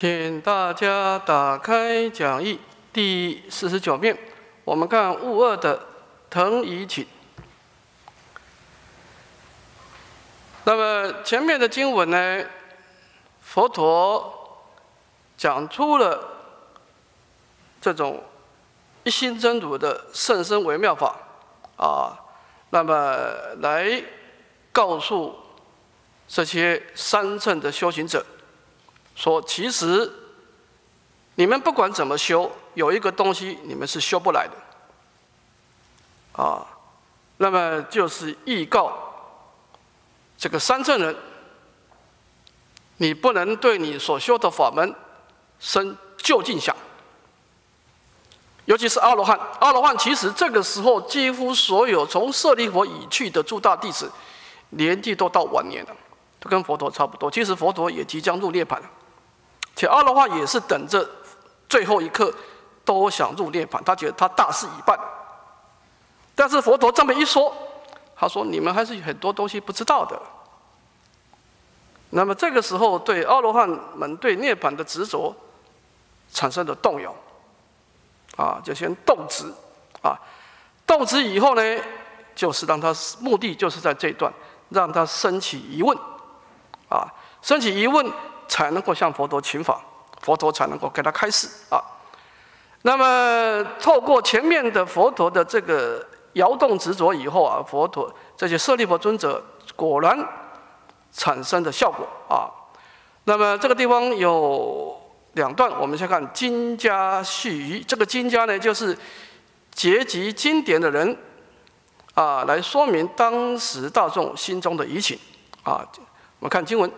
请大家打开讲义第四十九面，我们看物二的腾移起。那么前面的经文呢，佛陀讲出了这种一心真如的甚深微妙法啊，那么来告诉这些三乘的修行者。说，其实你们不管怎么修，有一个东西你们是修不来的，啊，那么就是预告这个三证人，你不能对你所修的法门生就近想，尤其是阿罗汉。阿罗汉其实这个时候，几乎所有从舍利佛已去的诸大弟子，年纪都到晚年了，都跟佛陀差不多。其实佛陀也即将入涅槃了。且阿罗汉也是等着最后一刻都想入涅槃，他觉得他大事已办。但是佛陀这么一说，他说：“你们还是有很多东西不知道的。”那么这个时候，对阿罗汉们对涅槃的执着产生了动摇，啊，就先动执，啊，动执以后呢，就是让他目的就是在这一段让他升起疑问，啊，升起疑问。才能够向佛陀请法，佛陀才能够给他开示啊。那么透过前面的佛陀的这个摇动执着以后啊，佛陀这些舍利弗尊者果然产生的效果啊。那么这个地方有两段，我们先看经家序语。这个经家呢，就是结集经典的人啊，来说明当时大众心中的疑情啊。我们看经文。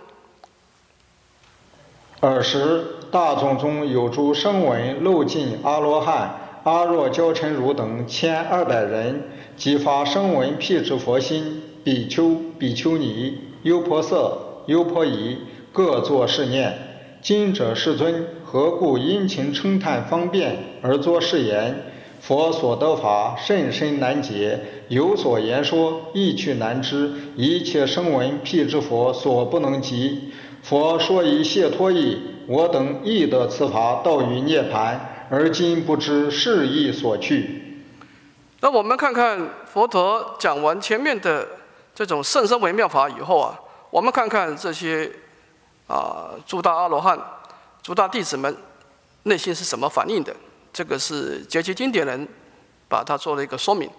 尔时，大众中有诸声闻、漏尽阿罗汉、阿若教陈如等千二百人，即发声闻辟支佛心，比丘、比丘尼、优婆塞、优婆夷，各作是念：今者世尊，何故殷勤称叹方便而作是言？佛所得法甚深难解，有所言说，意趣难知，一切声闻辟支佛所不能及。佛说以解脱意，我等亦得此法，道于涅槃，而今不知是意所去。那我们看看佛陀讲完前面的这种甚深微妙法以后啊，我们看看这些啊诸大阿罗汉、诸大弟子们内心是什么反应的。这个是结集经典人把它做了一个说明。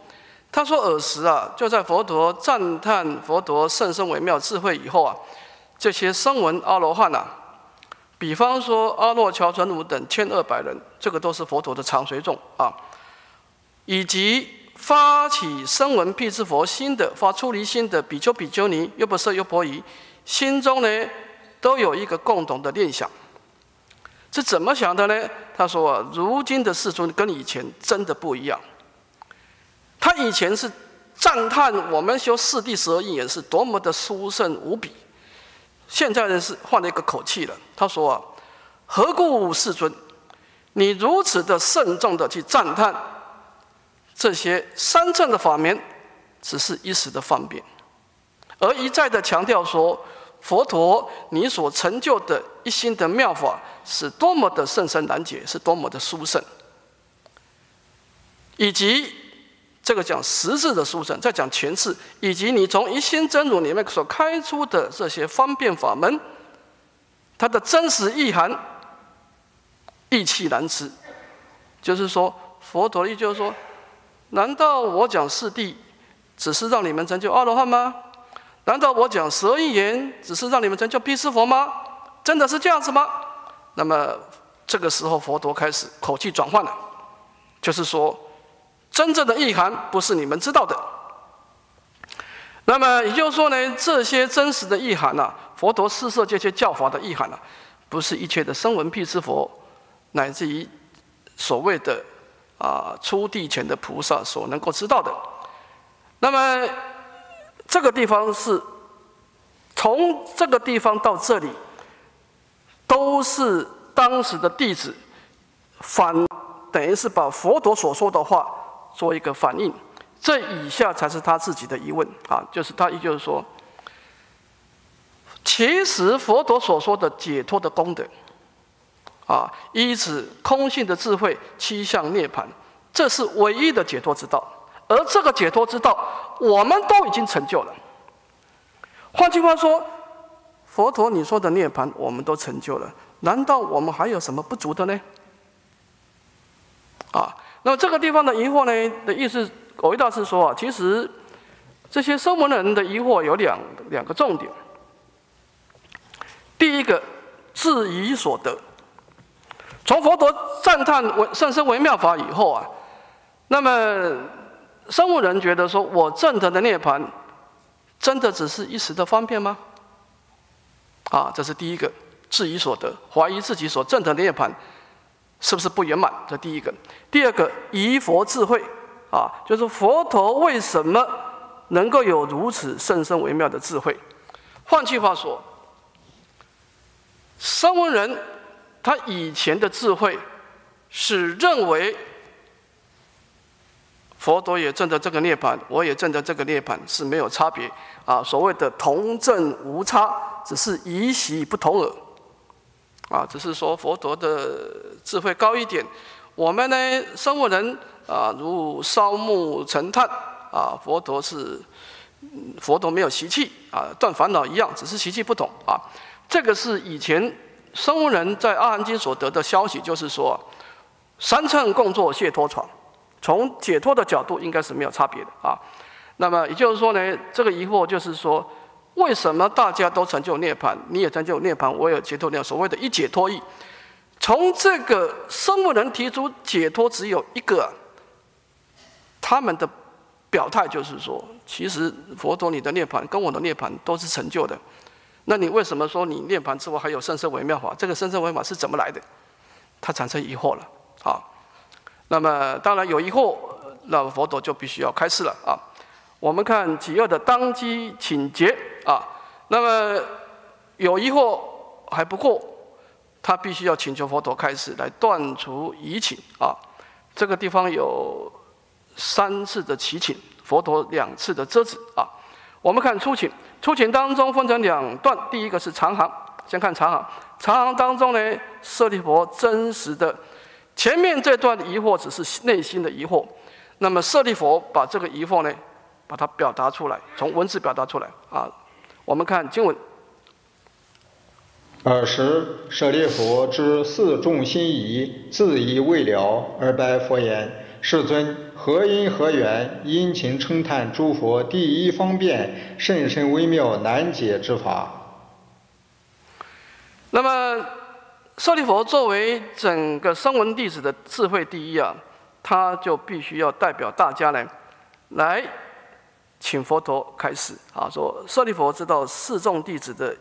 他说：尔时啊，就在佛陀赞叹佛陀甚深微妙智慧以后啊。这些声闻阿罗汉呐，比方说阿若乔传如等千二百人，这个都是佛陀的常随众啊，以及发起声闻辟支佛心的、发出离心的比丘、比丘尼、优婆塞、优婆夷，心中呢都有一个共同的念想，是怎么想的呢？他说啊，如今的世尊跟以前真的不一样，他以前是赞叹我们修四谛十二因缘是多么的殊胜无比。现在呢是换了一个口气了。他说：“啊，何故世尊，你如此的慎重的去赞叹这些三正的法门，只是一时的方便，而一再的强调说，佛陀你所成就的一心的妙法，是多么的甚深难解，是多么的殊胜，以及。”这个讲实质的殊胜，再讲前次，以及你从一心真如里面所开出的这些方便法门，它的真实意涵，意气难辞。就是说，佛陀的意就是说，难道我讲四谛，只是让你们成就阿罗汉吗？难道我讲十二因缘，只是让你们成就辟支佛吗？真的是这样子吗？那么这个时候，佛陀开始口气转换了，就是说。真正的意涵不是你们知道的。那么也就是说呢，这些真实的意涵呢，佛陀四摄这些教法的意涵呢，不是一切的声闻辟支佛，乃至于所谓的啊出地前的菩萨所能够知道的。那么这个地方是从这个地方到这里，都是当时的弟子反，等于是把佛陀所说的话。做一个反应，这以下才是他自己的疑问啊，就是他也就是说，其实佛陀所说的解脱的功德，啊，依此空性的智慧七向涅槃，这是唯一的解脱之道。而这个解脱之道，我们都已经成就了。换句话说，佛陀你说的涅槃，我们都成就了，难道我们还有什么不足的呢？啊，那么这个地方的疑惑呢的意思，偶一大师说啊，其实这些声闻人的疑惑有两两个重点。第一个，质疑所得。从佛陀赞叹为甚深微妙法以后啊，那么生物人觉得说，我证得的涅槃，真的只是一时的方便吗？啊，这是第一个质疑所得，怀疑自己所证得的涅槃是不是不圆满？这第一个。第二个，疑佛智慧啊，就是佛陀为什么能够有如此甚深微妙的智慧？换句话说。声闻人，他以前的智慧是认为佛陀也证得这个涅槃，我也证得这个涅槃是没有差别啊。所谓的同证无差，只是以喜不同耳啊。只是说佛陀的智慧高一点，我们呢，生物人啊，如烧木成炭啊，佛陀是佛陀没有习气啊，断烦恼一样，只是习气不同啊。这个是以前生物人在阿含经所得的消息，就是说，三乘共坐解脱床，从解脱的角度应该是没有差别的啊。那么也就是说呢，这个疑惑就是说，为什么大家都成就涅槃，你也成就涅槃，我也解脱了？所谓的一解脱意，从这个生物人提出解脱只有一个，他们的表态就是说，其实佛陀你的涅槃跟我的涅槃都是成就的。那你为什么说你涅盘之后还有甚深微妙法？这个甚深微妙法是怎么来的？他产生疑惑了啊。那么当然有疑惑，那佛陀就必须要开示了啊。我们看己二的当机请劫啊。那么有疑惑还不过，他必须要请求佛陀开示来断除疑请啊。这个地方有三次的祈请，佛陀两次的遮止啊。我们看初请。出请当中分成两段，第一个是长行，先看长行。长行当中呢，舍利佛真实的前面这段疑惑只是内心的疑惑，那么舍利佛把这个疑惑呢，把它表达出来，从文字表达出来啊。我们看经文。尔时舍利弗知四众心疑，自疑未了，而白佛言：“世尊。”何因何缘？殷勤称叹诸佛第一方便甚深微妙难解之法。那么，舍利佛作为整个声闻弟子的智慧第一啊，他就必须要代表大家呢，来请佛陀开始啊，说舍利佛知道四众弟子的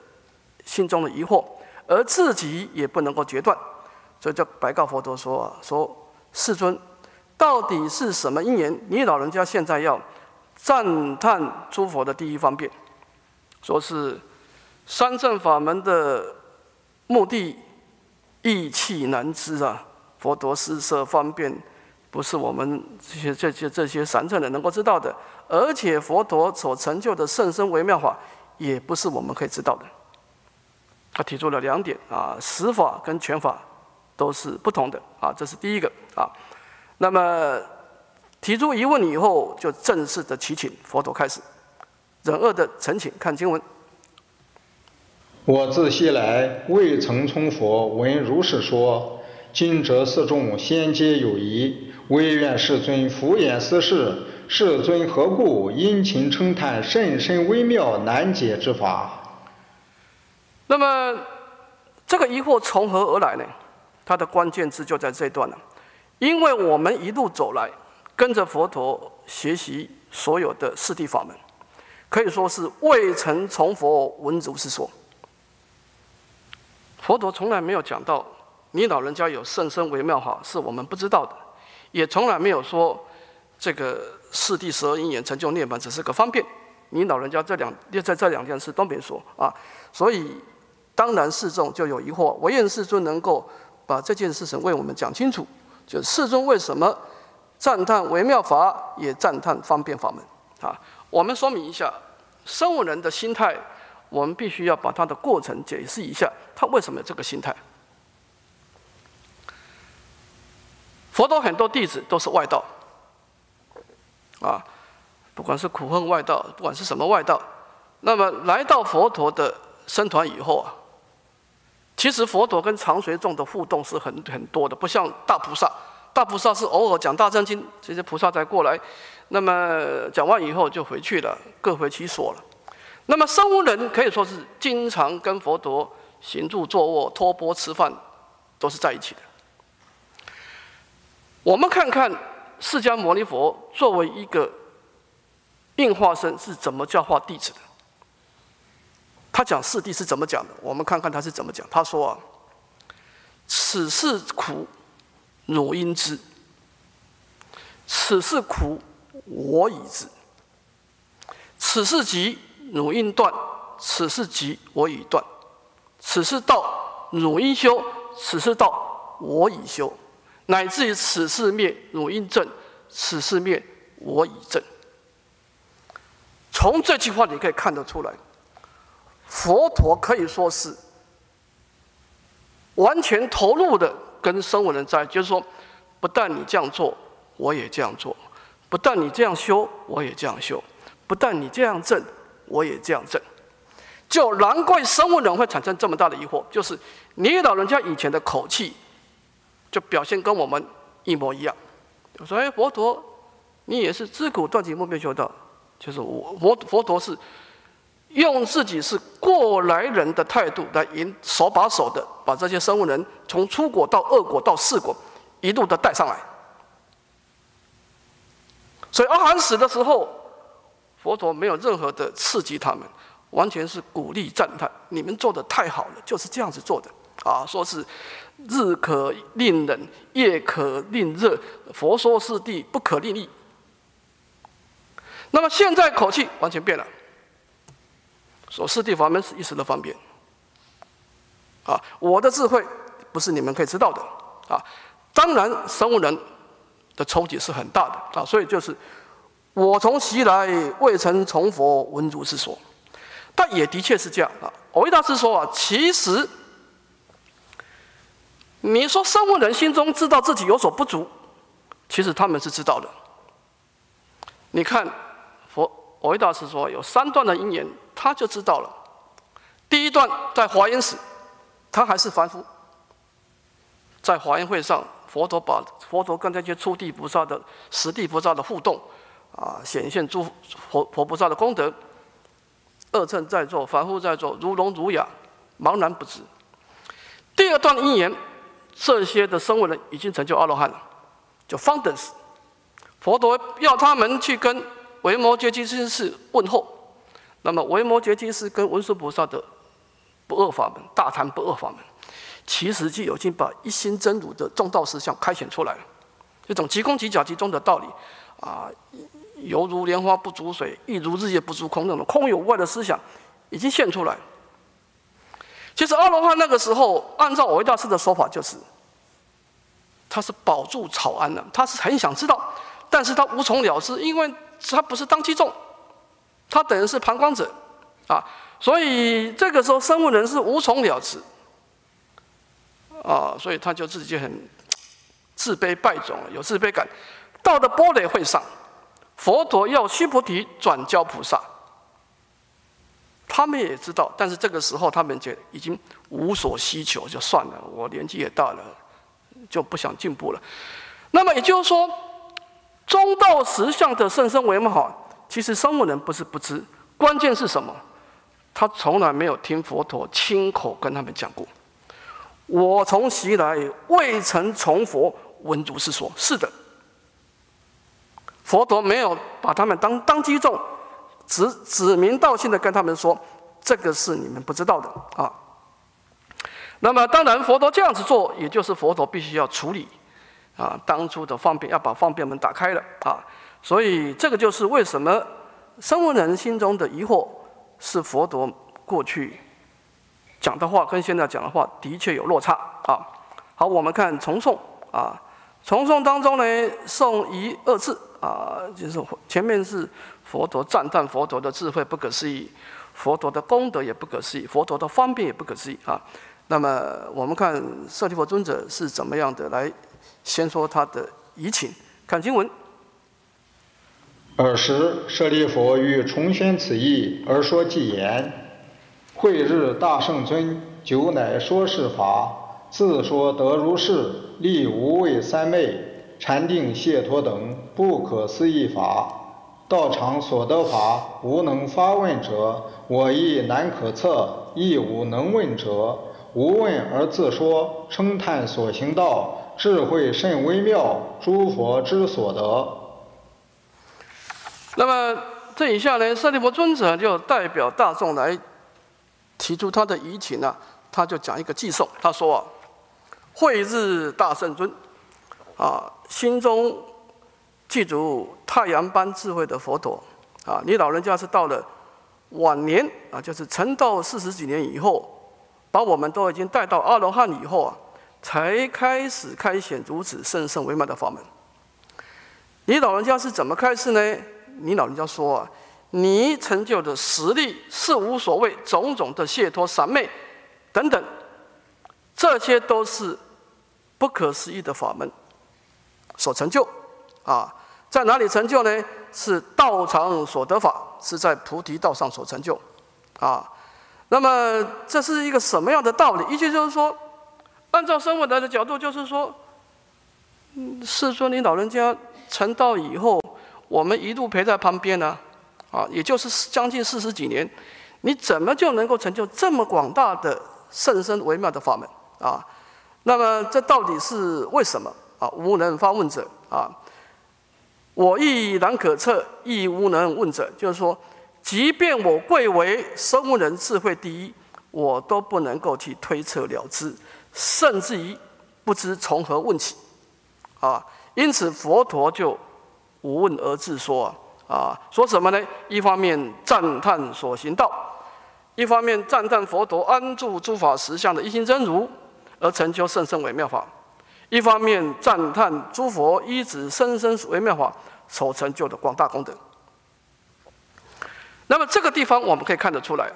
心中的疑惑，而自己也不能够决断，所以就白告佛陀说啊：“说世尊。”到底是什么因缘？你老人家现在要赞叹诸佛的第一方便，说是三正法门的目的，意气难知啊！佛陀施设方便，不是我们这些这些这些三正人能够知道的，而且佛陀所成就的甚深微妙法，也不是我们可以知道的。他提出了两点啊，实法跟全法都是不同的啊，这是第一个啊。那么提出疑问以后，就正式的祈请佛陀开始忍恶的陈请，看经文。我自昔来未曾从佛闻如是说，今者四众先皆有疑，唯愿世尊敷衍斯事。世尊何故殷勤称叹甚深微妙难解之法？那么这个疑惑从何而来呢？它的关键字就在这段了。因为我们一路走来，跟着佛陀学习所有的四谛法门，可以说是未曾从佛闻如是说。佛陀从来没有讲到你老人家有甚深微妙法是我们不知道的，也从来没有说这个四谛十二因缘成就涅槃只是个方便。你老人家这两在这两件事都没说啊，所以当然世众就有疑惑。唯愿世尊能够把这件事情为我们讲清楚。就世尊为什么赞叹微妙法，也赞叹方便法门啊？我们说明一下，生物人的心态，我们必须要把它的过程解释一下，他为什么有这个心态？佛陀很多弟子都是外道，啊，不管是苦恨外道，不管是什么外道，那么来到佛陀的僧团以后啊，其实佛陀跟常随众的互动是很很多的，不像大菩萨，大菩萨是偶尔讲大正经，这些菩萨才过来，那么讲完以后就回去了，各回其所了。那么生物人可以说是经常跟佛陀行住坐卧、托钵吃饭，都是在一起的。我们看看释迦牟尼佛作为一个应化身是怎么教化弟子的。他讲四谛是怎么讲的？我们看看他是怎么讲。他说啊：“此事苦，汝应知；此事苦，我已知；此事急。”汝应断，此事急，我已断；此事道，汝应修，此事道，我已修；乃至于此事灭，汝应正，此事灭，我已正。从这句话你可以看得出来，佛陀可以说是完全投入的跟声闻人在，就是说，不但你这样做，我也这样做；不但你这样修，我也这样修；不但你这样正。我也这样证，就难怪生物人会产生这么大的疑惑，就是你老人家以前的口气，就表现跟我们一模一样。我说：“哎，佛陀，你也是自苦断集莫变修道，就是我佛佛陀是用自己是过来人的态度来引手把手的把这些生物人从出国到恶果到四果一路的带上来。所以阿含死的时候。”佛陀没有任何的刺激他们，完全是鼓励赞叹。你们做的太好了，就是这样子做的啊！说是日可令冷，夜可令热，佛说是地不可令异。那么现在口气完全变了，说四谛法门是一时的方便啊！我的智慧不是你们可以知道的啊！当然，生物人的冲击是很大的啊！所以就是。我从昔来未曾从佛闻如是说，但也的确是这样啊。我为大师说啊，其实你说生物人心中知道自己有所不足，其实他们是知道的。你看佛，我为大师说有三段的因缘，他就知道了。第一段在华严时，他还是凡夫，在华严会上，佛陀把佛陀跟那些初地菩萨的十地菩萨的互动。啊！显现诸佛佛菩萨的功德，二乘在座，凡夫在座，如聋如哑，茫然不知。第二段因缘，这些的声闻人已经成就阿罗汉了，就方等死。佛陀要他们去跟维摩诘基金士问候。那么维摩诘基士跟文殊菩萨的不二法门，大谈不二法门，其实就已经把一心真如的中道实相开显出来了。这种即空即假即中的道理，啊。犹如莲花不足水，亦如日夜不足空，那种空有无外的思想已经现出来。其实阿罗汉那个时候，按照我为大师的说法，就是他是保住草庵的，他是很想知道，但是他无从了知，因为他不是当机众，他等于是旁观者啊，所以这个时候生物人是无从了知啊，所以他就自己很自卑败种，有自卑感，到了波雷会上。佛陀要须菩提转教菩萨，他们也知道，但是这个时候他们就已经无所需求，就算了。我年纪也大了，就不想进步了。那么也就是说，中道实相的甚深为好，其实生物人不是不知，关键是什么？他从来没有听佛陀亲口跟他们讲过。我从习来未曾从佛闻如是说，是的。佛陀没有把他们当当机众，指指名道姓的跟他们说，这个是你们不知道的啊。那么当然，佛陀这样子做，也就是佛陀必须要处理啊当初的方便，要把方便门打开了啊。所以这个就是为什么声闻人心中的疑惑，是佛陀过去讲的话跟现在讲的话的确有落差啊。好，我们看重诵啊，重诵当中呢，诵一二次。啊，就是前面是佛陀赞叹佛陀的智慧不可思议，佛陀的功德也不可思议，佛陀的方便也不可思议啊。那么我们看舍利弗尊者是怎么样的来先说他的疑情，看经文。尔时舍利弗欲重宣此意，而说偈言：“慧日大圣尊，久乃说是法，自说得如是，立无畏三昧、禅定解脱等不可思议法。道场所得法，无能发问者，我亦难可测，亦无能问者。”无问而自说，称叹所行道，智慧甚微妙，诸佛之所得。那么这以下呢，舍利弗尊者就代表大众来提出他的疑情呢，他就讲一个寄颂，他说：“慧日大圣尊，啊，心中记住太阳般智慧的佛陀，啊，你老人家是到了晚年啊，就是成道四十几年以后。”把我们都已经带到阿罗汉以后啊，才开始开显如此甚深微妙的法门。你老人家是怎么开始呢？你老人家说啊，你成就的实力是无所谓，种种的解脱、三昧等等，这些都是不可思议的法门所成就啊。在哪里成就呢？是道场所得法，是在菩提道上所成就啊。那么这是一个什么样的道理？意思就是说，按照生活的角度，就是说，嗯，世尊你老人家成道以后，我们一路陪在旁边呢，啊，也就是将近四十几年，你怎么就能够成就这么广大的甚深微妙的法门啊？那么这到底是为什么啊？无能发问者啊，我亦难可测，亦无能问者，就是说。即便我贵为生物人智慧第一，我都不能够去推测了之，甚至于不知从何问起，啊！因此佛陀就无问而自说啊，说什么呢？一方面赞叹所行道，一方面赞叹佛陀安住诸法实相的一心真如，而成就甚深微妙法；一方面赞叹诸佛依止深深微妙法所成就的广大功德。那么这个地方我们可以看得出来，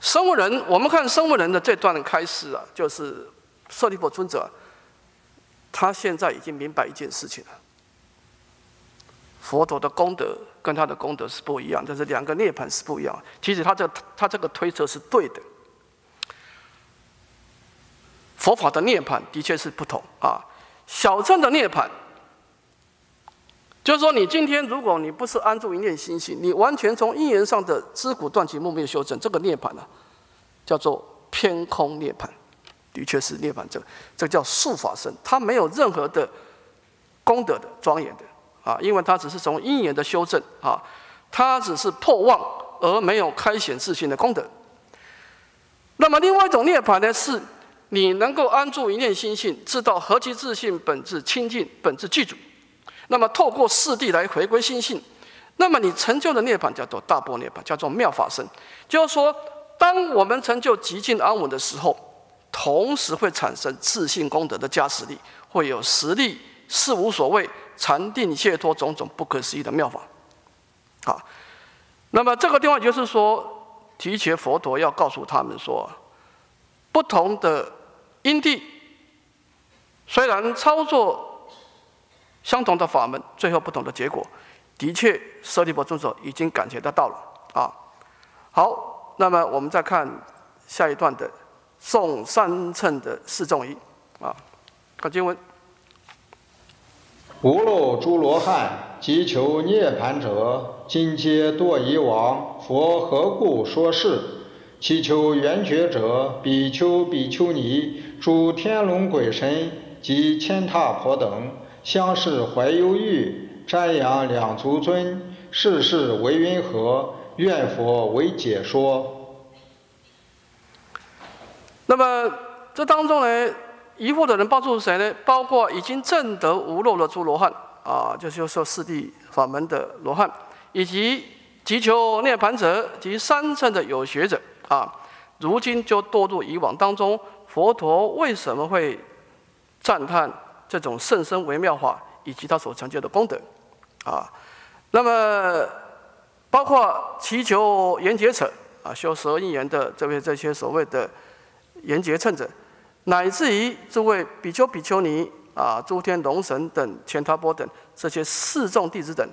生物人，我们看生物人的这段开始啊，就是舍利弗尊者，他现在已经明白一件事情了：佛陀的功德跟他的功德是不一样，就是两个涅槃是不一样。其实他这他这个推测是对的，佛法的涅槃的确是不同啊，小乘的涅槃。就是说，你今天如果你不是安住一念心性，你完全从因缘上的知骨断起、木灭修正，这个涅槃呢，叫做偏空涅槃，的确是涅槃这这叫术法身，它没有任何的功德的庄严的啊，因为它只是从因缘的修正啊，它只是破妄而没有开显自性的功德。那么另外一种涅槃呢，是你能够安住一念心性，知道何其自信本质清净，本质具足。那么透过四谛来回归心性，那么你成就的涅槃叫做大波涅槃，叫做妙法身。就是说，当我们成就极尽安稳的时候，同时会产生自信功德的加持力，会有实力是无所谓禅定解脱种种不可思议的妙法。好，那么这个地方就是说，提前佛陀要告诉他们说，不同的因地虽然操作。相同的法门，最后不同的结果，的确，舍利弗尊者已经感觉得到了啊。好，那么我们再看下一段的宋三乘的四众一啊，看经文：无漏诸罗汉，即求涅盘者，今皆堕夷王。佛何故说是？祈求圆觉者，比丘、比丘尼，诸天龙鬼神及千塔婆等。相视怀忧郁，瞻仰两足尊，世事为云何？愿佛为解说。那么这当中呢，疑惑的人包括谁呢？包括已经证得无漏的诸罗汉啊，就是说四谛法门的罗汉，以及祈求涅盘者及三乘的有学者啊，如今就堕入以往当中。佛陀为什么会赞叹？这种甚深微妙法以及他所成就的功德，啊，那么包括祈求圆觉者啊，修十二因缘的这位这些所谓的缘觉称者，乃至于诸位比丘、比丘尼啊，诸天龙神等、乾他波等这些四众弟子等，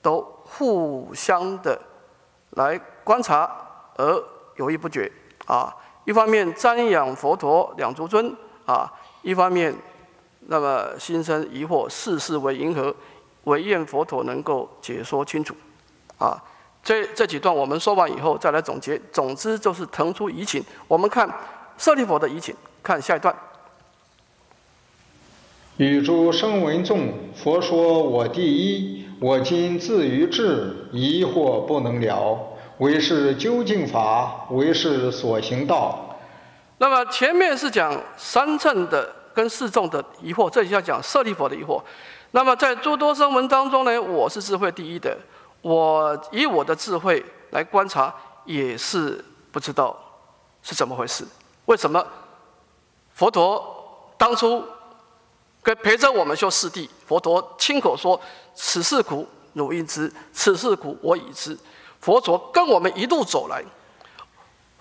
都互相的来观察而犹豫不决啊。一方面瞻仰佛陀两足尊啊，一方面那么心生疑惑，世事为因何？唯愿佛陀能够解说清楚啊。这这几段我们说完以后，再来总结。总之就是腾出疑情。我们看舍利佛的疑情，看下一段。与诸声闻众，佛说我第一，我今自于智，疑惑不能了。为是究竟法，为是所行道。那么前面是讲三乘的跟四众的疑惑，这里要讲舍利佛的疑惑。那么在诸多声闻当中呢，我是智慧第一的。我以我的智慧来观察，也是不知道是怎么回事。为什么佛陀当初跟陪着我们修四谛，佛陀亲口说：“此事苦，汝应知；此事苦，我已知。”佛陀跟我们一路走来，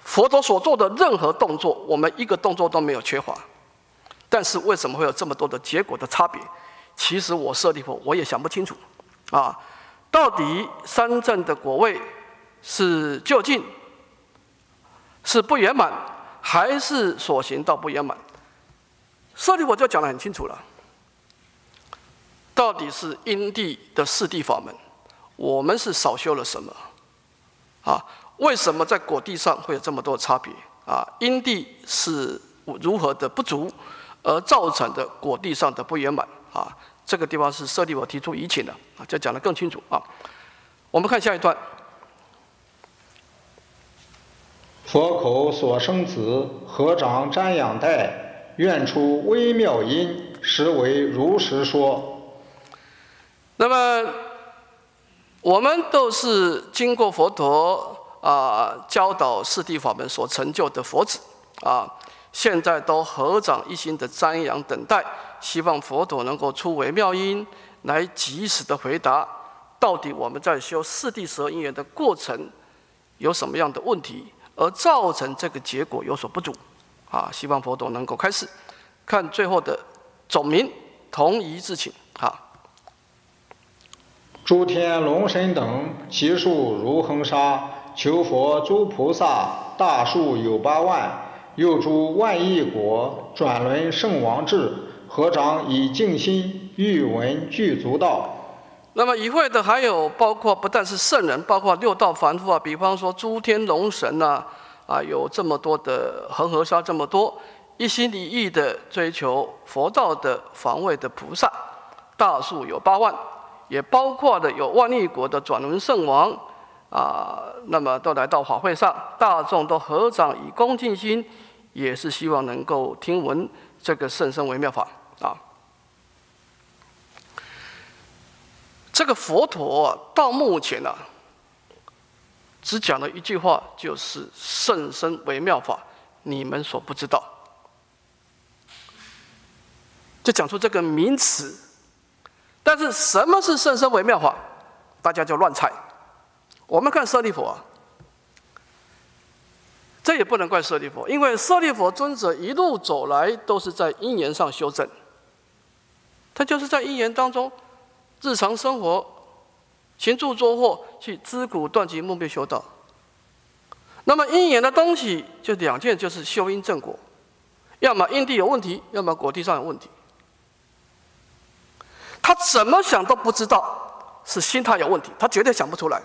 佛陀所做的任何动作，我们一个动作都没有缺乏。但是为什么会有这么多的结果的差别？其实我舍利弗我也想不清楚，啊，到底三正的果位是就近，是不圆满，还是所行道不圆满？舍利弗就讲得很清楚了，到底是因地的四谛法门，我们是少修了什么？啊，为什么在果地上会有这么多差别？啊，因地是如何的不足，而造成的果地上的不圆满？啊，这个地方是舍利我提出疑情的，啊，这讲得更清楚啊。我们看下一段。佛口所生子，合掌瞻仰待，愿出微妙音，实为如实说。那么。我们都是经过佛陀啊教导四地法门所成就的佛子啊，现在都合掌一心的瞻仰等待，希望佛陀能够出微妙音来及时的回答，到底我们在修四地十二因缘的过程有什么样的问题，而造成这个结果有所不足啊？希望佛陀能够开示，看最后的总名同一致请啊。诸天龙神等，其数如恒沙；求佛诸菩萨，大数有八万。又诸万亿国，转轮圣王智，合掌以静心，欲闻具足道。那么与会的还有包括不但是圣人，包括六道凡夫啊，比方说诸天龙神呐，啊，有这么多的恒河沙，这么多一心一意的追求佛道的防卫的菩萨，大数有八万。也包括的有万亿国的转轮圣王啊，那么都来到法会上，大众都合掌以恭敬心，也是希望能够听闻这个圣圣微妙法啊。这个佛陀到目前呢，只讲了一句话，就是圣深微妙法，你们所不知道，就讲出这个名词。但是什么是甚深微妙法？大家就乱猜。我们看舍利弗啊，这也不能怪舍利佛，因为舍利佛尊者一路走来都是在因缘上修正，他就是在因缘当中，日常生活行住坐卧去知苦断集目标修道。那么因缘的东西就两件，就是修因正果，要么因地有问题，要么果地上有问题。他怎么想都不知道是心态有问题，他绝对想不出来。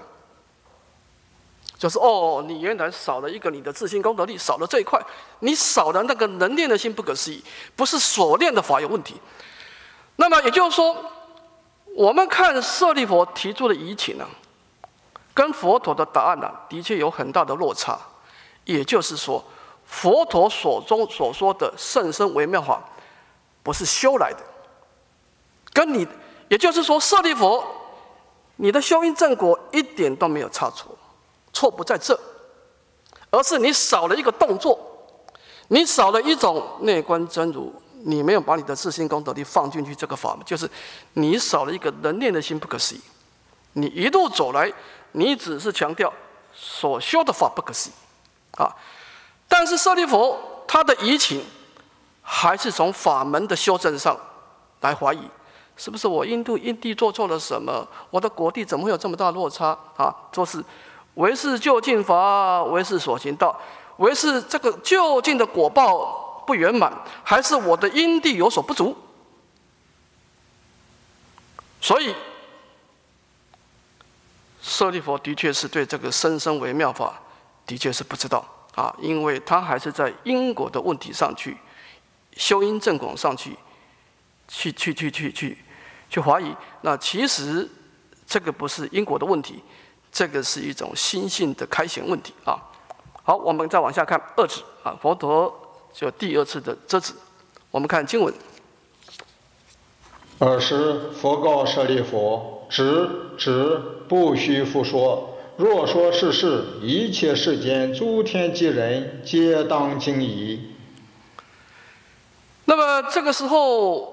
就是哦，你原来少了一个你的自信功德力，少了这一块，你少了那个能练的心不可思议，不是所练的法有问题。那么也就是说，我们看舍利佛提出的疑情呢，跟佛陀的答案呢，的确有很大的落差。也就是说，佛陀所中所说的甚深微妙法，不是修来的。跟你，也就是说，舍利弗，你的修因正果一点都没有差错，错不在这，而是你少了一个动作，你少了一种内观真如，你没有把你的自信功德力放进去这个法门，就是你少了一个能念的心不可思议。你一路走来，你只是强调所修的法不可思议，啊。但是舍利弗他的疑情还是从法门的修正上来怀疑，是不是我印度因地做错了什么？我的果地怎么会有这么大落差啊？说是为是就近法，为是所行道，为是这个就近的果报不圆满，还是我的因地有所不足？所以，舍利佛的确是对这个生生为妙法，的确是不知道啊，因为他还是在因果的问题上去修因正果上去，去去去去去去怀疑。那其实这个不是因果的问题，这个是一种心性的开显问题啊。好，我们再往下看二指啊，佛陀就第二次的遮止。我们看经文。尔时，佛告舍利弗：“直直，不须复说。若说是事，一切世间诸天及人，皆当惊疑。”那么这个时候，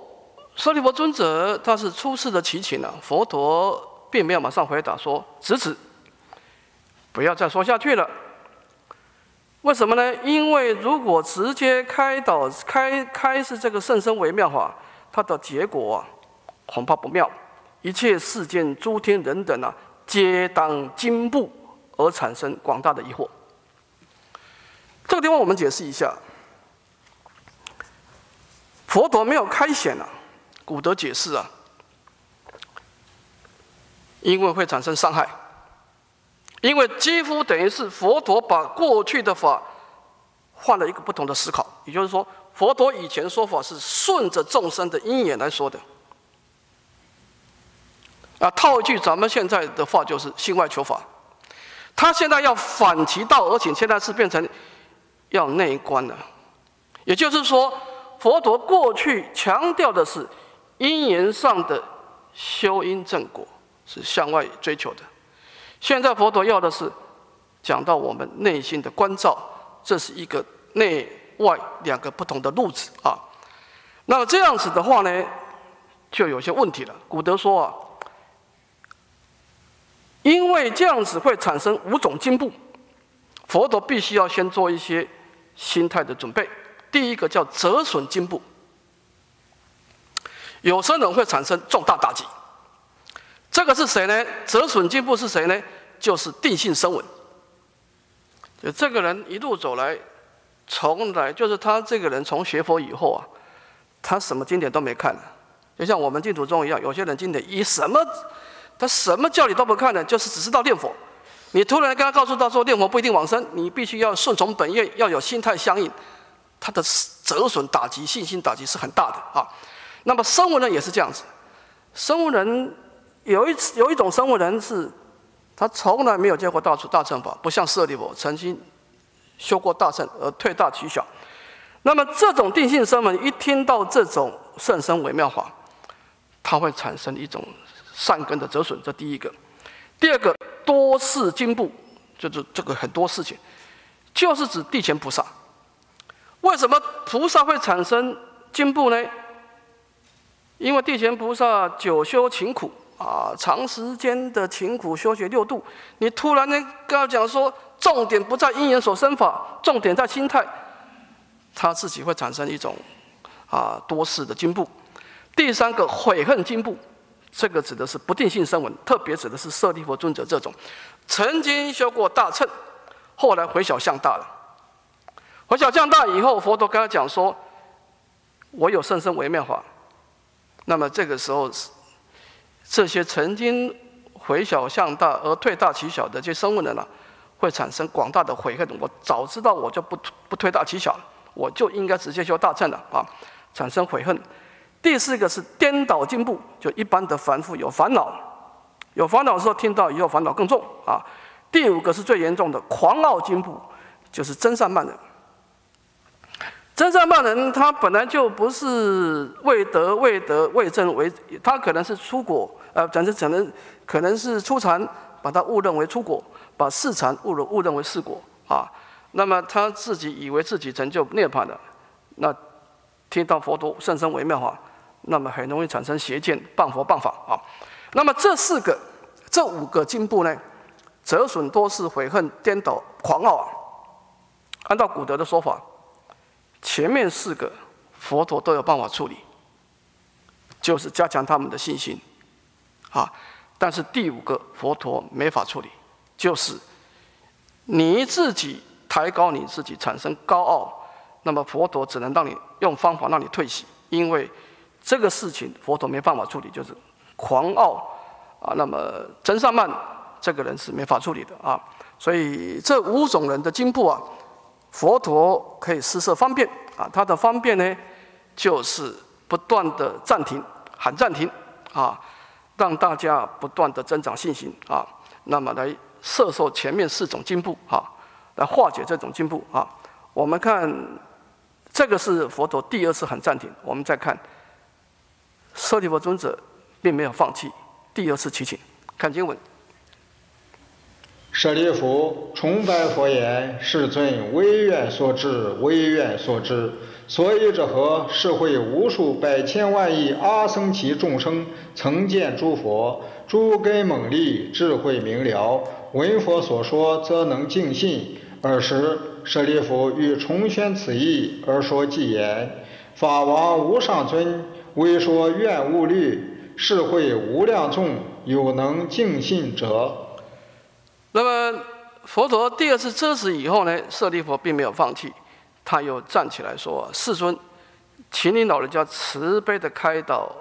舍利弗尊者他是出世的祈请了，佛陀并没有马上回答说：“止止，不要再说下去了。”为什么呢？因为如果直接开导、开开示这个甚深微妙法，它的结果。恐怕不妙，一切世间诸天人等啊，皆当惊怖而产生广大的疑惑。这个地方我们解释一下，佛陀没有开显啊，古德解释啊，因为会产生伤害，因为几乎等于是佛陀把过去的法换了一个不同的思考，也就是说，佛陀以前说法是顺着众生的因缘来说的。啊，套一句咱们现在的话就是心外求法，他现在要反其道而行，现在是变成要内观了。也就是说，佛陀过去强调的是因缘上的修因正果，是向外追求的；现在佛陀要的是讲到我们内心的关照，这是一个内外两个不同的路子啊。那么这样子的话呢，就有些问题了。古德说啊。因为这样子会产生五种进步，佛陀必须要先做一些心态的准备。第一个叫折损进步，有生人会产生重大打击。这个是谁呢？折损进步是谁呢？就是定性声闻。就这个人一路走来，从来就是他这个人从学佛以后啊，他什么经典都没看，就像我们净土宗一样，有些人经典以什么？他什么教理都不看的，就是只知道念佛。你突然跟他告诉他说念佛不一定往生，你必须要顺从本愿，要有心态相应。他的折损打击、信心打击是很大的啊。那么生物人也是这样子，生物人有一有一种生物人是，他从来没有见过大大乘法，不像舍利弗曾经修过大乘而退大取小。那么这种定性生闻一听到这种甚深微妙法，它会产生一种。善根的折损，这第一个；第二个，多事进步，就是这个很多事情，就是指地前菩萨。为什么菩萨会产生进步呢？因为地前菩萨久修勤苦啊，长时间的勤苦修学六度，你突然呢跟他讲说，重点不在因缘所生法，重点在心态，他自己会产生一种啊多事的进步。第三个悔恨进步。这个指的是不定性声闻，特别指的是舍利弗尊者这种曾经修过大乘，后来回小向大了。回小向大以后，佛陀跟他讲说：“我有甚深微妙法。”那么这个时候，这些曾经回小向大而退大取小的这些生物人呢，会产生广大的悔恨。我早知道我就不不退大取小，我就应该直接修大乘了啊！产生悔恨。第四个是颠倒进步，就一般的凡夫有烦恼，有烦恼的时候听到以后烦恼更重啊。第五个是最严重的狂傲进步，就是真善慢人。真善慢人他本来就不是为德为德为正为，他可能是出果，呃，讲是可能可能是出禅，把他误认为出果，把四禅误认误认为四果啊。那么他自己以为自己成就涅槃了，那听到佛陀甚深微妙法。那么很容易产生邪见，谤佛谤法啊。那么这四个、这五个进步呢，折损多是悔恨、颠倒、狂傲啊。按照古德的说法，前面四个佛陀都有办法处理，就是加强他们的信心，啊，但是第五个佛陀没法处理，就是你自己抬高你自己，产生高傲，那么佛陀只能让你用方法让你退席，因为这个事情佛陀没办法处理，就是狂傲啊，那么真善曼这个人是没法处理的啊。所以这五种人的进步啊，佛陀可以施设方便啊，他的方便呢，就是不断的暂停，喊暂停啊，让大家不断的增长信心啊，那么来摄受前面四种进步啊，来化解这种进步啊。我们看这个是佛陀第二次喊暂停，我们再看舍利弗尊者并没有放弃，第二次祈请，看经文。舍利弗，崇拜佛言：“世尊，唯愿所知，唯愿所知。所以者何？是会无数百千万亿阿僧祇众生，曾见诸佛，诸根猛利，智慧明了，闻佛所说，则能尽信。尔时，舍利弗欲重宣此意，而说偈言：法王无上尊，唯说愿勿虑，是会无量众，有能尽信者。那么佛陀第二次遮止以后呢，舍利弗并没有放弃，他又站起来说：“世尊，请你老人家慈悲的开导，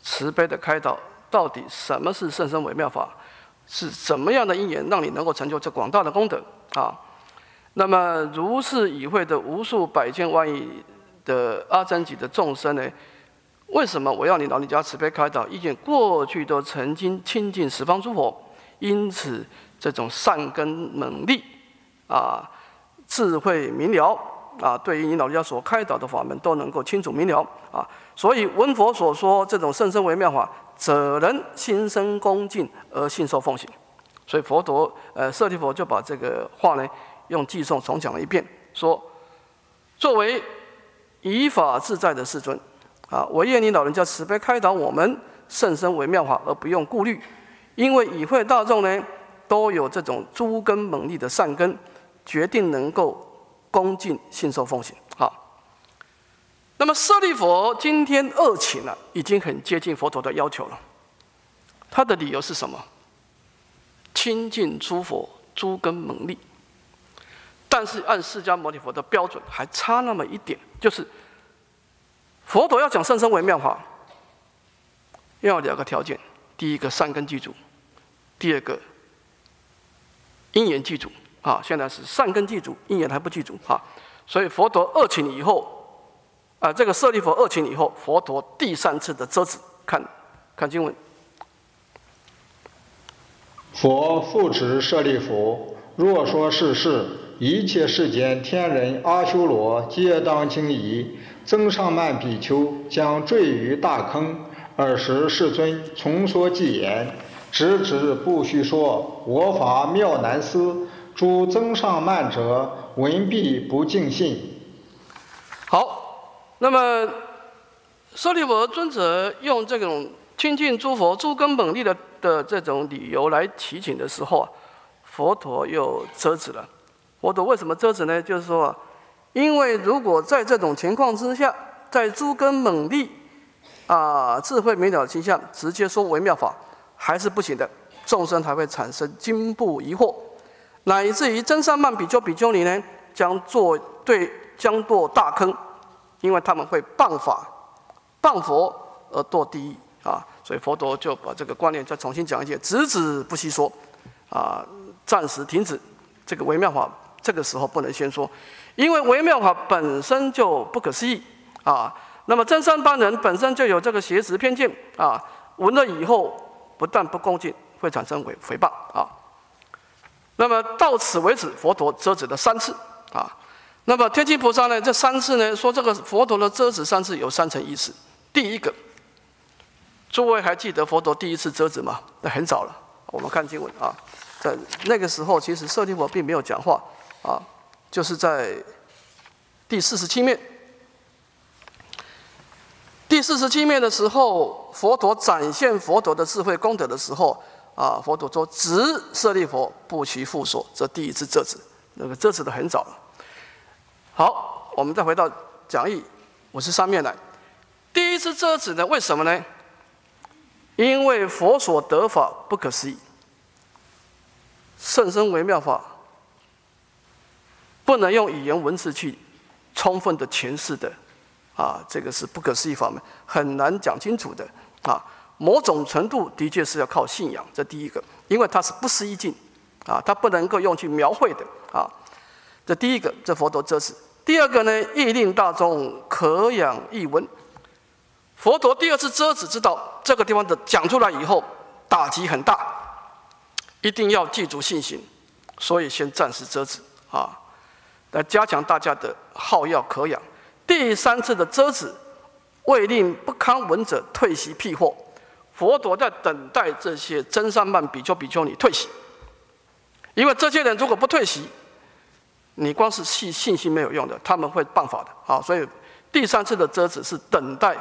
慈悲的开导，到底什么是甚深微妙法？是怎么样的因缘让你能够成就这广大的功德啊？那么如是已会的无数百千万亿的阿僧祇的众生呢？为什么我要你老人家慈悲开导？因为过去都曾经亲近十方诸佛，因此。”这种善根猛力啊，智慧明了啊，对于你老人家所开导的法门都能够清楚明了啊，所以闻佛所说这种甚深微妙法，则能心生恭敬而信受奉行。所以佛陀呃舍利佛就把这个话呢用偈颂重讲了一遍，说作为以法自在的世尊啊，我愿你老人家慈悲开导我们甚深微妙法，而不用顾虑，因为以会大众呢。都有这种诸根猛力的善根，决定能够恭敬信受奉行。好，那么舍利佛今天二请了，已经很接近佛陀的要求了。他的理由是什么？亲近诸佛，诸根猛力。但是按释迦牟尼佛的标准，还差那么一点，就是佛陀要讲甚深微妙法，要两个条件：第一个善根具足，第二个。因缘具足啊，现在是善根具足，因缘还不具足啊。所以佛陀二请以后，啊，这个舍利弗二请以后，佛陀第三次的遮止，看，看经文。佛复持舍利弗：若说世事，一切世间天人阿修罗，皆当惊疑。增上慢比丘将坠于大坑。尔时世尊重说偈言。直指不须说，我法妙难思。诸增上慢者，闻必不尽信。好，那么舍利弗尊者用这种亲近诸佛、诸根本利的的这种理由来提请的时候啊，佛陀又遮止了。佛陀为什么遮止呢？就是说，因为如果在这种情况之下，在诸根本利啊智慧明了的倾向，直接说微妙法。还是不行的，众生才会产生惊怖疑惑，乃至于真善曼比丘比丘尼呢，将做对将堕大坑，因为他们会谤法、谤佛而堕地狱啊！所以佛陀就把这个观念再重新讲一遍，止止不惜说啊，暂时停止这个微妙法，这个时候不能先说，因为微妙法本身就不可思议啊。那么真善般人本身就有这个邪执偏见啊，闻了以后。不但不恭敬，会产生回回报啊。那么到此为止，佛陀遮止了三次啊。那么天机菩萨呢？这三次呢，说这个佛陀的遮止三次有三层意思。第一个，诸位还记得佛陀第一次遮止吗？那很早了。我们看经文啊，在那个时候，其实舍利弗并没有讲话啊，就是在第四十七面。第四十七面的时候，佛陀展现佛陀的智慧功德的时候，啊，佛陀说：“直舍利佛，不其复说。”这第一次遮止，那个遮止的很早了。好，我们再回到讲义五十三面来。第一次遮止呢？为什么呢？因为佛所得法不可思议，甚深微妙法，不能用语言文字去充分的诠释的，啊，这个是不可思议法门，很难讲清楚的啊。某种程度的确是要靠信仰，这第一个，因为它是不思议境，啊，它不能够用去描绘的啊。这第一个，这佛陀遮止。第二个呢，意令大众可养易闻。佛陀第二次遮止之道，这个地方的讲出来以后，打击很大，一定要记住信心，所以先暂时遮止啊，来加强大家的好药可养。第三次的遮止，为令不堪闻者退席辟祸。佛陀在等待这些真善曼比丘比丘尼退席，因为这些人如果不退席，你光是信信心没有用的，他们会办法的啊。所以第三次的遮止是等待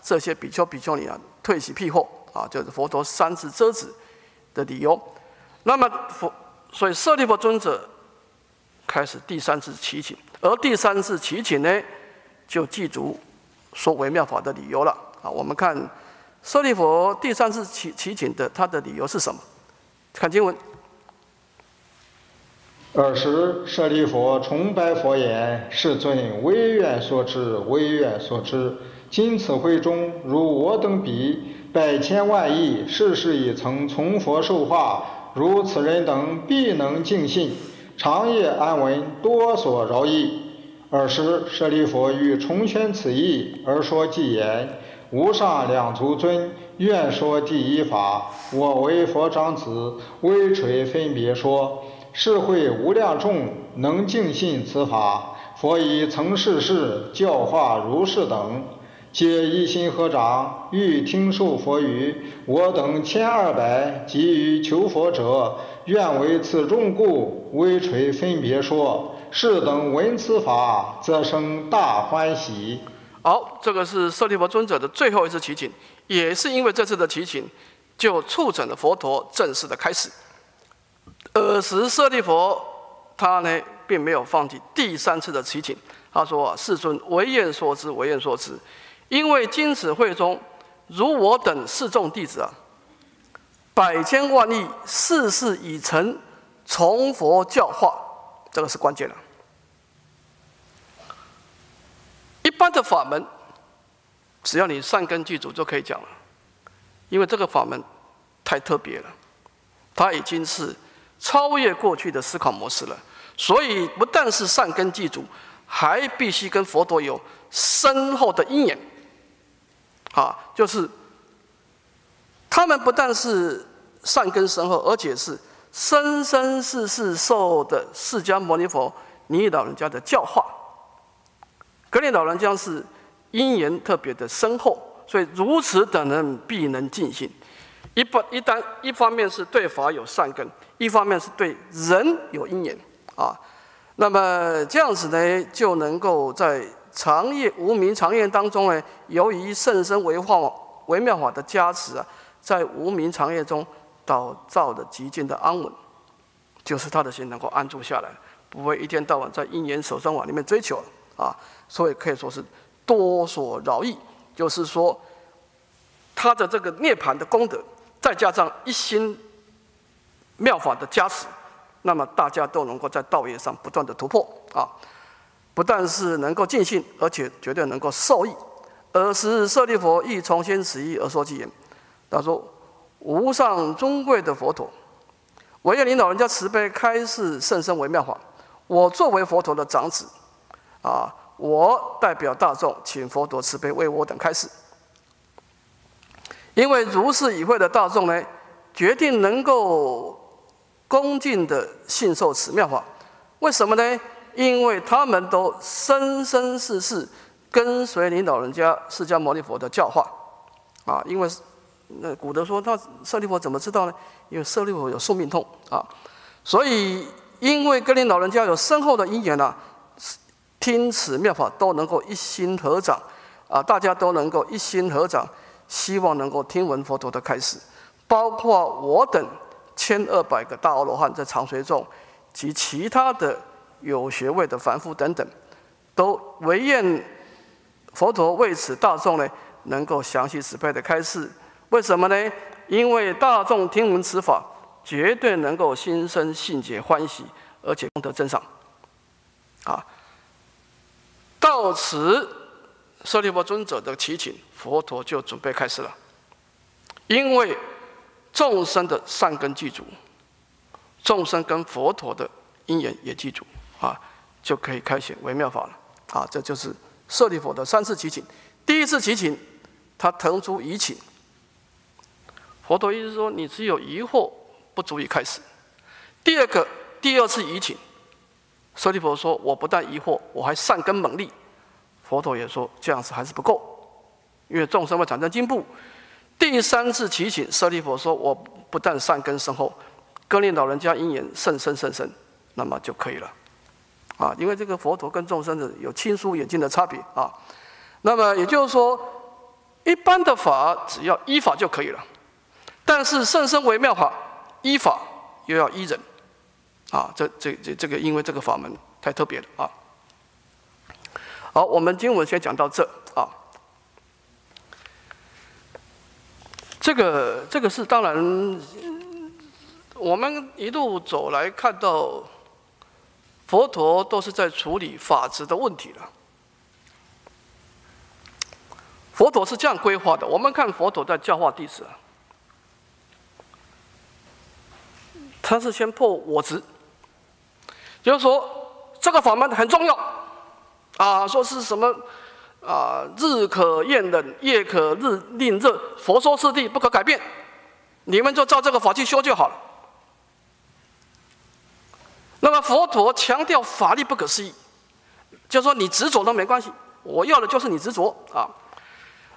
这些比丘比丘尼啊退席辟祸啊，就是佛陀三次遮止的理由。那么佛，所以舍利弗尊者开始第三次祈请，而第三次祈请呢，就记住说微妙法的理由了啊。我们看。舍利佛第三次祈祈请的，他的理由是什么？看经文。尔时，舍利佛崇拜佛言：“世尊，唯愿所知，唯愿所知。今此会中，如我等彼百千万亿世世已曾从佛受化，如此人等必能尽信，长夜安稳，多所饶益。”尔时，舍利佛欲重宣此意，而说偈言。无上两足尊，愿说第一法。我为佛长子，微垂分别说。是会无量众，能尽信此法。佛以曾世事教化如是等，皆一心合掌，欲听受佛语。我等千二百，急于求佛者，愿为此众故，微垂分别说。是等闻此法，则生大欢喜。好，这个是舍利弗尊者的最后一次祈请，也是因为这次的祈请，就促成了佛陀正式的开始。尔时舍利弗他呢，并没有放弃第三次的祈请，他说：“世尊，唯愿所知，唯愿所知。因为今此会中，如我等四众弟子啊，百千万亿世世已成从佛教化，这个是关键了。”一般的法门，只要你善根具足就可以讲了，因为这个法门太特别了，它已经是超越过去的思考模式了。所以不但是善根具足，还必须跟佛陀有深厚的因缘。啊，就是他们不但是善根深厚，而且是生生世世受的释迦牟尼佛你老人家的教化。格林老人家是因缘特别的深厚，所以如此等人必能尽信。一不一旦一方面是对法有善根，一方面是对人有因缘啊。那么这样子呢，就能够在长夜无名长夜当中呢，由于甚深为化微妙法的加持啊，在无名长夜中导造的极尽的安稳，就是他的心能够安住下来，不会一天到晚在因缘手上往里面追求啊。所以可以说是多所饶益，就是说他的这个涅盘的功德，再加上一心妙法的加持，那么大家都能够在道业上不断的突破啊！不但是能够尽兴，而且绝对能够受益。尔时舍利佛亦从先此意而说偈言：他说无上尊贵的佛陀，我愿领导人家慈悲开示甚深微妙法。我作为佛陀的长子啊。我代表大众，请佛陀慈悲为我等开示。因为如是已会的大众呢，决定能够恭敬的信受此妙法。为什么呢？因为他们都生生世世跟随你老人家释迦牟尼佛的教化啊。因为那古德说，那舍利佛怎么知道呢？因为舍利佛有宿命通啊。所以，因为跟你老人家有深厚的因缘啊。听此妙法都能够一心合掌，啊，大家都能够一心合掌，希望能够听闻佛陀的开始，包括我等千二百个大阿罗汉在长随众及其他的有学位的凡夫等等，都唯愿佛陀为此大众呢，能够详细十倍的开示。为什么呢？因为大众听闻此法，绝对能够心生信解欢喜，而且功德增上。啊，到此，舍利弗尊者的祈请，佛陀就准备开始了。因为众生的善根具足，众生跟佛陀的因缘也具足，啊，就可以开显微妙法了。啊，这就是舍利弗的三次祈请。第一次祈请，他腾出疑请。佛陀意思说，你只有疑惑，不足以开始。第二个，第二次疑请，舍利弗说，我不但疑惑，我还善根猛力。佛陀也说，这样子还是不够，因为众生会产生进步。第三次祈请，舍利弗说，我不但善根深厚，跟念老人家因缘甚深甚深，那么就可以了。啊，因为这个佛陀跟众生的有亲疏远近的差别啊，那么也就是说，一般的法只要依法就可以了，但是甚深微妙法依法又要依人，啊，这这这这个因为这个法门太特别了啊。好，我们经文先讲到这啊，这个这个是当然，我们一路走来看到。佛陀都是在处理法执的问题了。佛陀是这样规划的。我们看佛陀在教化弟子，他是先破我执，就是说这个法门很重要。啊，说是什么啊，日可厌冷，夜可日令热，佛说次第不可改变，你们就照这个法去修就好了。那么佛陀强调法力不可思议，就说你执着都没关系，我要的就是你执着。啊。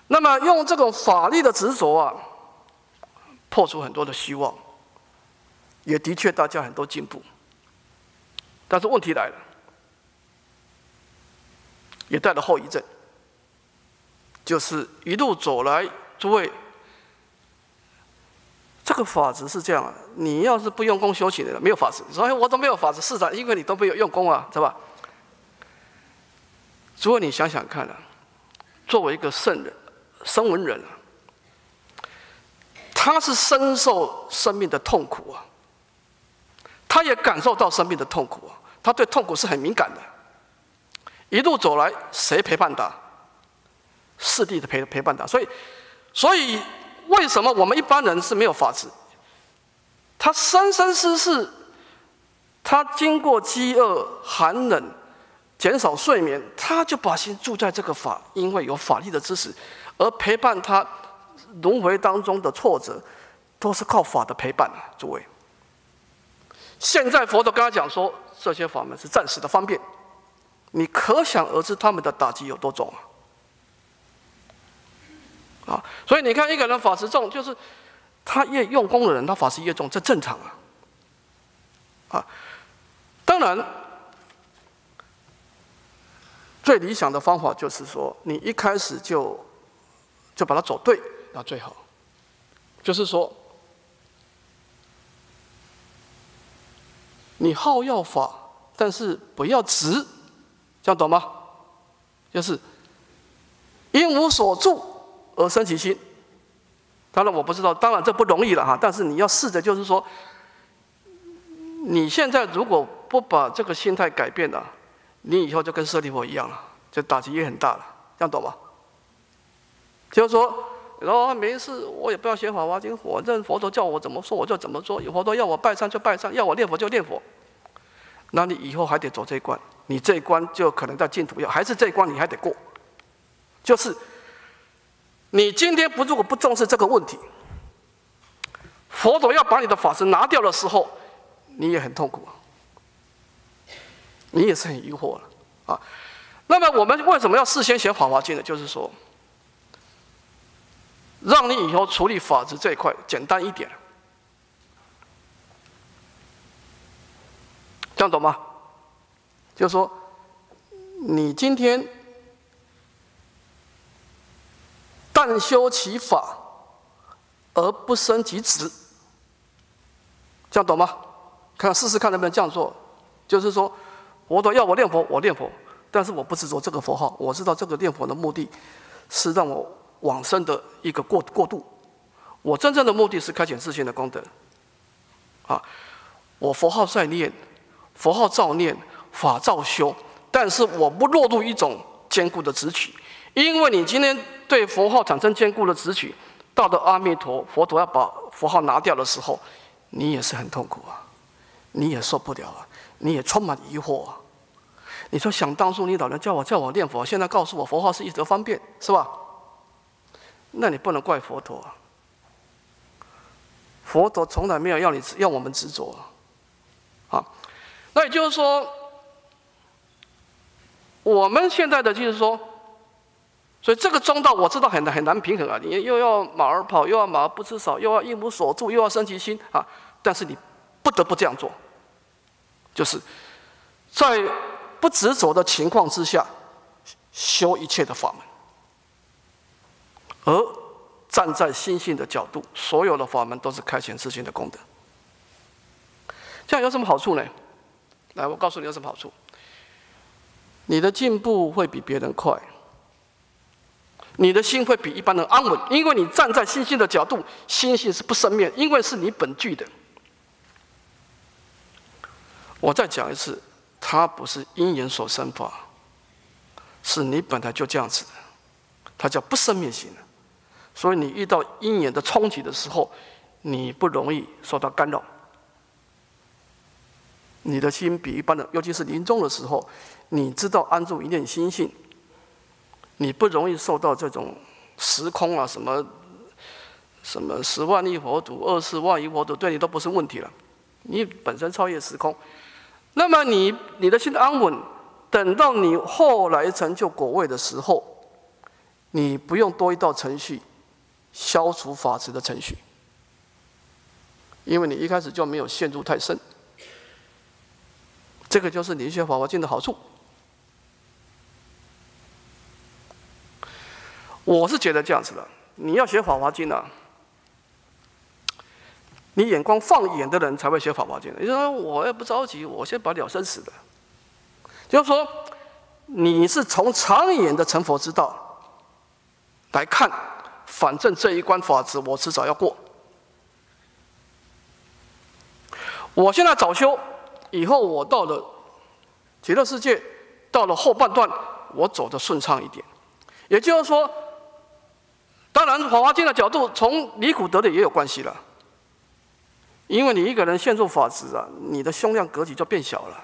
那么用这种法力的执着啊，破除很多的虚妄，也的确大家很多进步。但是问题来了，也带了后遗症，就是一路走来，诸位。这个法子是这样，你要是不用功修行的，没有法子。所以我都没有法子，是的，因为你都没有用功啊，是吧？如果你想想看啊，作为一个圣人、声闻人啊，他是深受生命的痛苦啊，他也感受到生命的痛苦，他对痛苦是很敏感的。一路走来，谁陪伴他？四弟的陪陪伴他，所以，所以。为什么我们一般人是没有法子？他生生世世，他经过饥饿、寒冷、减少睡眠，他就把心住在这个法，因为有法力的支持，而陪伴他轮回当中的挫折，都是靠法的陪伴！诸位，现在佛陀跟他讲说，这些法门是暂时的方便，你可想而知他们的打击有多重啊！啊，所以你看，一个人法持重，就是他越用功的人，他法持越重，这正常啊。啊，当然，最理想的方法就是说，你一开始就就把它走对，那最好。就是说，你好要法，但是不要执，这样懂吗？就是因无所住。而生其心，当然我不知道，当然这不容易了哈。但是你要试着，就是说，你现在如果不把这个心态改变了，你以后就跟舍利弗一样了，这打击也很大了，这样懂吗？就是说，然后没事，我也不要学法华经，反正佛陀叫我怎么说我就怎么做，有佛陀要我拜山就拜山，要我念佛就念佛，那你以后还得走这一关，你这一关就可能在净土要，还是这一关你还得过，就是。你今天不如果不重视这个问题，佛陀要把你的法身拿掉的时候，你也很痛苦，你也是很疑惑了啊。那么我们为什么要事先学《法华经》呢？就是说，让你以后处理法执这一块简单一点，这样懂吗？就是说，你今天。但修其法，而不生其执，这样懂吗？看试试看能不能这样做。就是说，佛陀要我念佛，我念佛；但是我不执着这个佛号，我知道这个念佛的目的是让我往生的一个过过渡。我真正的目的是开显自信的功德。啊，我佛号在念，佛号照念，法照修，但是我不落入一种坚固的执取，因为你今天对佛号产生坚固的执取，到了阿弥陀佛陀要把佛号拿掉的时候，你也是很痛苦啊，你也受不了啊，你也充满疑惑啊。你说想当初你老人叫我叫我念佛，现在告诉我佛号是一则方便，是吧？那你不能怪佛陀啊。佛陀从来没有要你要我们执着啊。那也就是说，我们现在的就是说，所以这个中道我知道很难很难平衡啊。你又要马儿跑，又要马儿不吃草，又要一无所住，又要生其心啊。但是你不得不这样做，就是在。不执着的情况之下，修一切的法门，而站在心性的角度，所有的法门都是开显自性的功德。这样有什么好处呢？来，我告诉你有什么好处。你的进步会比别人快，你的心会比一般人安稳，因为你站在心性的角度，心性是不生灭，因为是你本具的。我再讲一次。它不是因缘所生法，是你本来就这样子的，它叫不生灭性的。所以你遇到因缘的冲击的时候，你不容易受到干扰。你的心比一般的，尤其是临终的时候，你知道安住一念心性，你不容易受到这种时空啊什么什么十万亿佛土、二十万亿佛土，对你都不是问题了。你本身超越时空。那么你你的心安稳，等到你后来成就果位的时候，你不用多一道程序，消除法执的程序，因为你一开始就没有陷入太深。这个就是你学法华经的好处。我是觉得这样子的，你要学法华经呢。你眼光放远的人才会学法华经。你说我也不着急，我先把了生死的。就是说，你是从长远的成佛之道来看，反正这一关法子我迟早要过。我现在早修，以后我到了极乐世界，到了后半段，我走的顺畅一点。也就是说，当然法华经的角度，从离苦得乐也有关系了。因为你一个人陷入法执啊，你的胸量格局就变小了。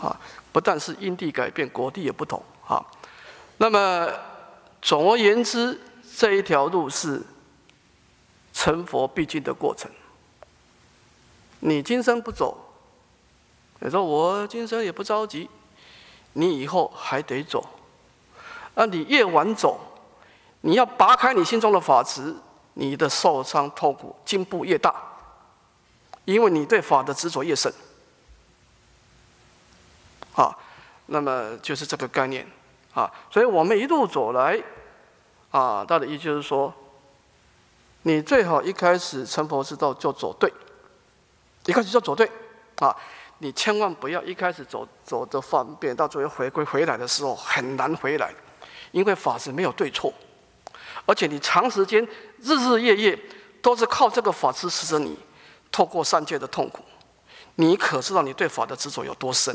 啊，不但是因地改变，国地也不同啊。那么，总而言之，这一条路是成佛必经的过程。你今生不走，你说我今生也不着急，你以后还得走。啊，你越晚走，你要拔开你心中的法执。你的受伤痛苦进步越大，因为你对法的执着越深，啊，那么就是这个概念啊。所以我们一路走来，啊，到的意思就是说，你最好一开始成佛之道就走对，一开始就走对，啊，你千万不要一开始走走的方便，到最后回归回来的时候很难回来，因为法是没有对错。而且你长时间日日夜夜都是靠这个法支持着你，透过三界的痛苦，你可知道你对法的执着有多深？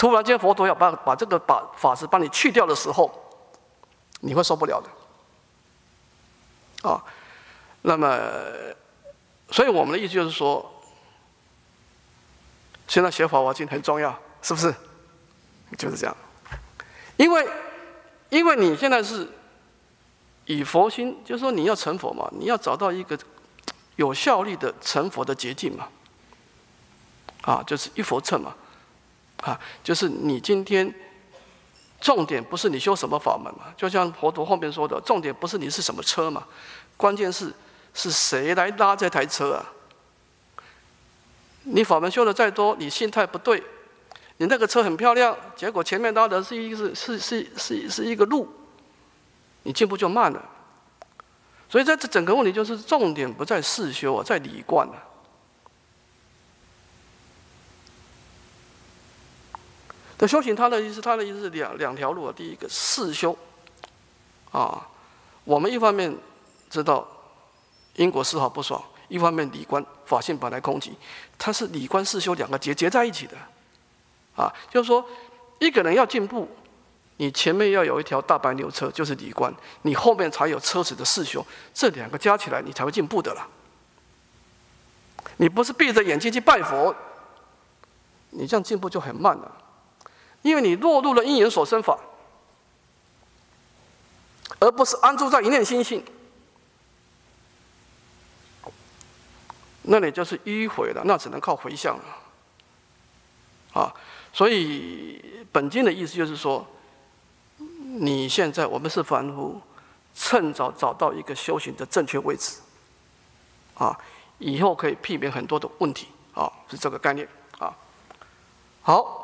突然间佛陀要把把这个把法师帮你去掉的时候，你会受不了的。啊，那么，所以我们的意思就是说，现在学法华经很重要，是不是？就是这样，因为因为你现在是。以佛心，就是说你要成佛嘛，你要找到一个有效率的成佛的捷径嘛，啊，就是一佛乘嘛，啊，就是你今天重点不是你修什么法门嘛，就像佛陀后面说的，重点不是你是什么车嘛，关键是是谁来拉这台车啊？你法门修的再多，你心态不对，你那个车很漂亮，结果前面拉的是一是是是是是一个路。你进步就慢了，所以在这整个问题就是重点不在世修啊，在理观啊。那修行，他的意思，他的意思是两两条路啊。第一个四修，啊，我们一方面知道因果丝毫不爽，一方面理观法性本来空寂，它是理观四修两个结结在一起的，啊，就是说一个人要进步，你前面要有一条大白牛车，就是理观，你后面才有车子的四修，这两个加起来，你才会进步的啦。你不是闭着眼睛去拜佛，你这样进步就很慢了。因为你落入了因缘所生法，而不是安住在一念心性，那你就是迂回了，那只能靠回向了。啊，所以本经的意思就是说，你现在我们是凡夫，趁早找到一个修行的正确位置，啊，以后可以避免很多的问题，啊，是这个概念，啊，好。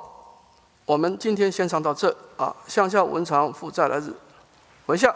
我们今天先上到这啊，向下文长负债来日，回向。